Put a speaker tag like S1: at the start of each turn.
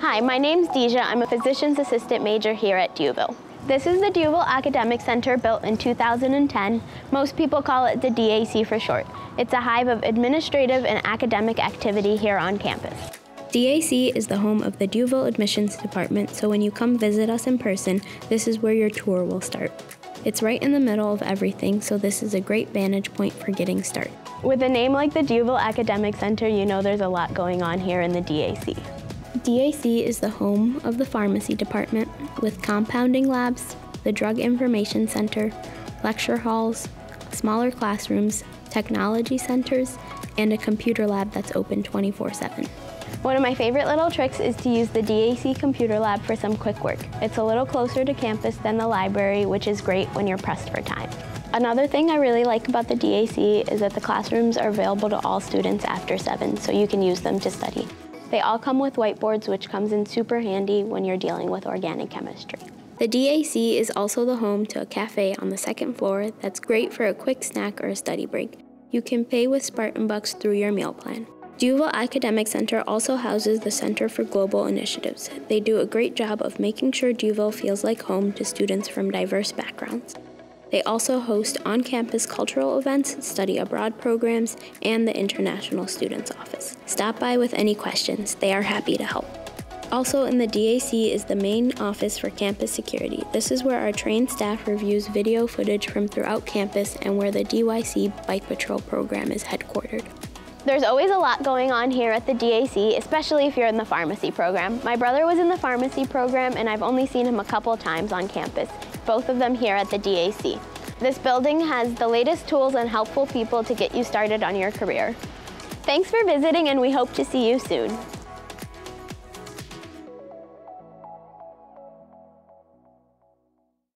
S1: Hi, my name's Deja. I'm a physician's assistant major here at D'Youville. This is the D'Youville Academic Center built in 2010. Most people call it the DAC for short. It's a hive of administrative and academic activity here on campus.
S2: DAC is the home of the D'Youville Admissions Department, so when you come visit us in person, this is where your tour will start. It's right in the middle of everything, so this is a great vantage point for getting started.
S1: With a name like the D'Youville Academic Center, you know there's a lot going on here in the DAC.
S2: DAC is the home of the pharmacy department with compounding labs, the drug information center, lecture halls, smaller classrooms, technology centers, and a computer lab that's open 24 7.
S1: One of my favorite little tricks is to use the DAC computer lab for some quick work. It's a little closer to campus than the library, which is great when you're pressed for time. Another thing I really like about the DAC is that the classrooms are available to all students after 7, so you can use them to study. They all come with whiteboards, which comes in super handy when you're dealing with organic chemistry.
S2: The DAC is also the home to a cafe on the second floor that's great for a quick snack or a study break. You can pay with Spartan Bucks through your meal plan. D'Youville Academic Center also houses the Center for Global Initiatives. They do a great job of making sure D'Youville feels like home to students from diverse backgrounds. They also host on campus cultural events, study abroad programs, and the International Students Office. Stop by with any questions, they are happy to help. Also in the DAC is the main office for campus security. This is where our trained staff reviews video footage from throughout campus and where the DYC Bike Patrol program is headquartered.
S1: There's always a lot going on here at the DAC, especially if you're in the pharmacy program. My brother was in the pharmacy program and I've only seen him a couple times on campus both of them here at the DAC. This building has the latest tools and helpful people to get you started on your career. Thanks for visiting and we hope to see you soon.